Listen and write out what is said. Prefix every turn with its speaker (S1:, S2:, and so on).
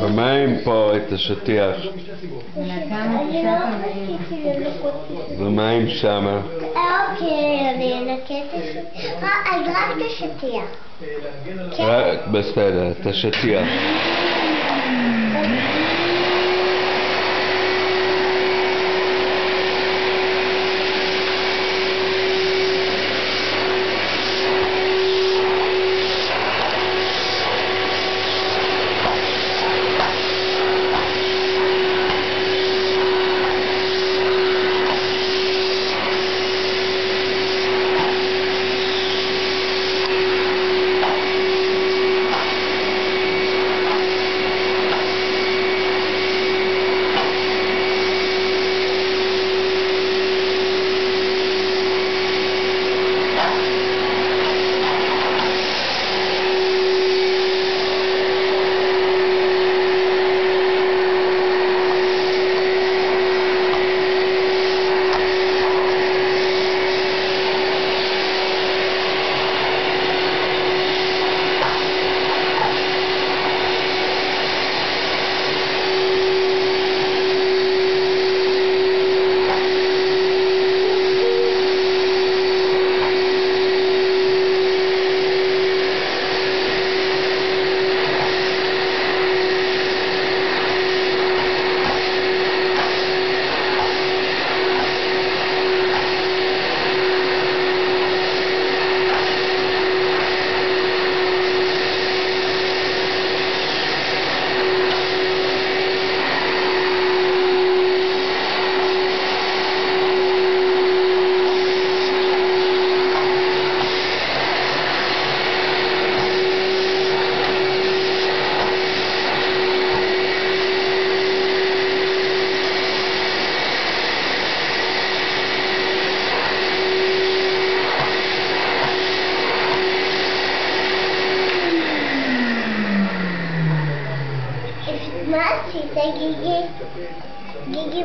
S1: ומה
S2: עם פה את השטיח?
S1: ומה
S2: עם שמה?
S1: אוקיי, אני אנקה את השטיח. אז רק את השטיח.
S2: בסדר, את השטיח.
S1: כן. 16 гиги, гиги